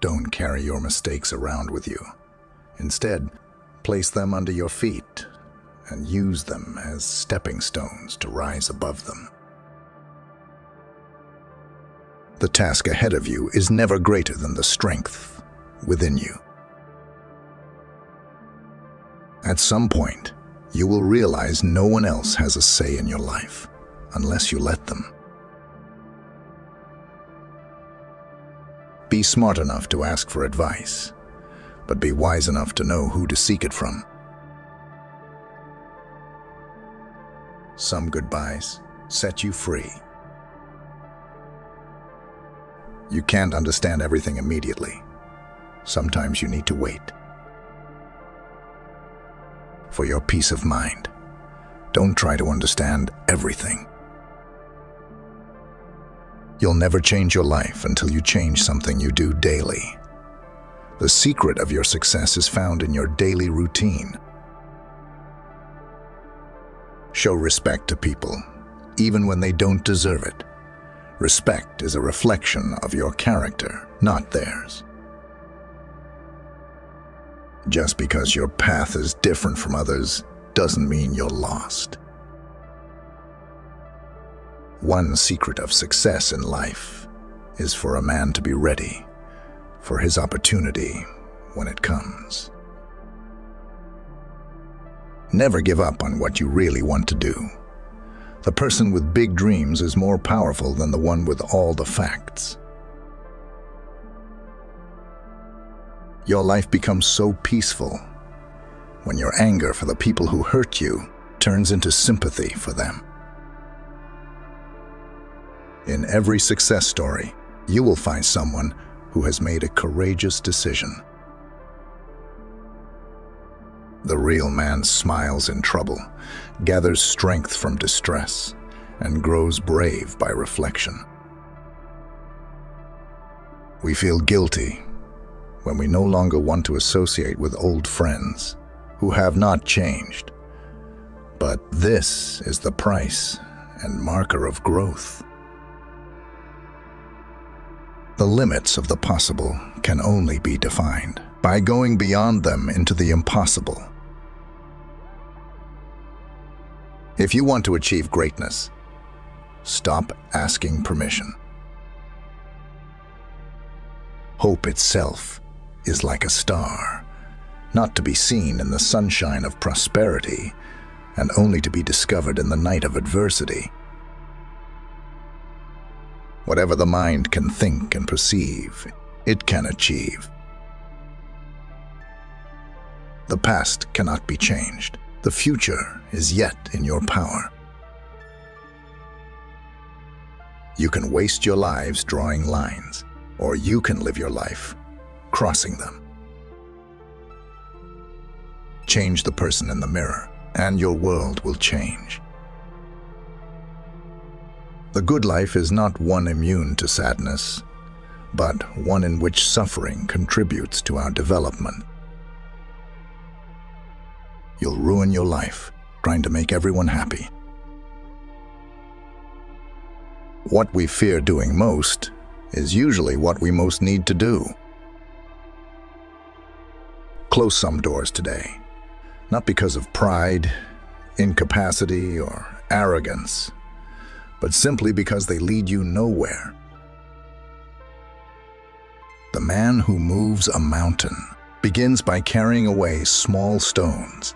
Don't carry your mistakes around with you. Instead, place them under your feet and use them as stepping stones to rise above them. The task ahead of you is never greater than the strength within you. At some point, you will realize no one else has a say in your life unless you let them. Be smart enough to ask for advice, but be wise enough to know who to seek it from. Some goodbyes set you free. You can't understand everything immediately. Sometimes you need to wait. For your peace of mind, don't try to understand everything. You'll never change your life until you change something you do daily. The secret of your success is found in your daily routine. Show respect to people, even when they don't deserve it. Respect is a reflection of your character, not theirs. Just because your path is different from others doesn't mean you're lost. One secret of success in life is for a man to be ready for his opportunity when it comes. Never give up on what you really want to do. The person with big dreams is more powerful than the one with all the facts. Your life becomes so peaceful when your anger for the people who hurt you turns into sympathy for them. In every success story, you will find someone who has made a courageous decision. The real man smiles in trouble, gathers strength from distress, and grows brave by reflection. We feel guilty when we no longer want to associate with old friends who have not changed. But this is the price and marker of growth. The limits of the possible can only be defined by going beyond them into the impossible. If you want to achieve greatness, stop asking permission. Hope itself is like a star, not to be seen in the sunshine of prosperity and only to be discovered in the night of adversity. Whatever the mind can think and perceive, it can achieve. The past cannot be changed. The future is yet in your power. You can waste your lives drawing lines, or you can live your life crossing them. Change the person in the mirror, and your world will change. The good life is not one immune to sadness, but one in which suffering contributes to our development. You'll ruin your life trying to make everyone happy. What we fear doing most is usually what we most need to do. Close some doors today, not because of pride, incapacity, or arrogance, but simply because they lead you nowhere. The man who moves a mountain begins by carrying away small stones.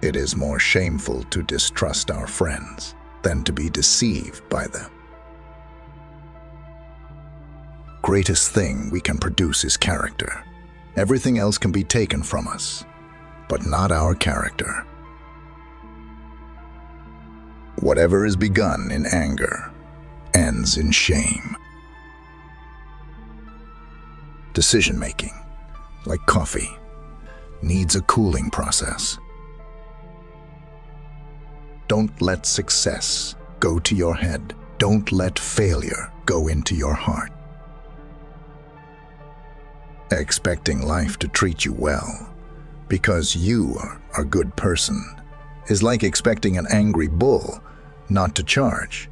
It is more shameful to distrust our friends than to be deceived by them. Greatest thing we can produce is character. Everything else can be taken from us, but not our character. Whatever is begun in anger ends in shame. Decision making, like coffee, needs a cooling process. Don't let success go to your head. Don't let failure go into your heart. Expecting life to treat you well because you are a good person is like expecting an angry bull not to charge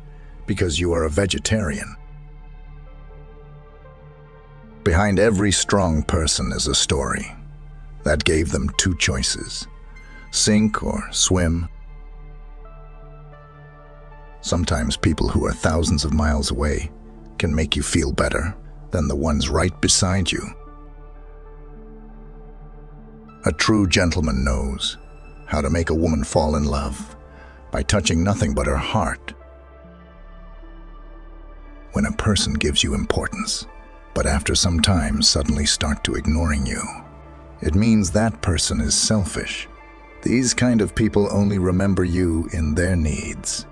because you are a vegetarian. Behind every strong person is a story. That gave them two choices sink or swim. Sometimes people who are thousands of miles away can make you feel better than the ones right beside you. A true gentleman knows how to make a woman fall in love by touching nothing but her heart. When a person gives you importance, but after some time suddenly start to ignoring you, it means that person is selfish. These kind of people only remember you in their needs.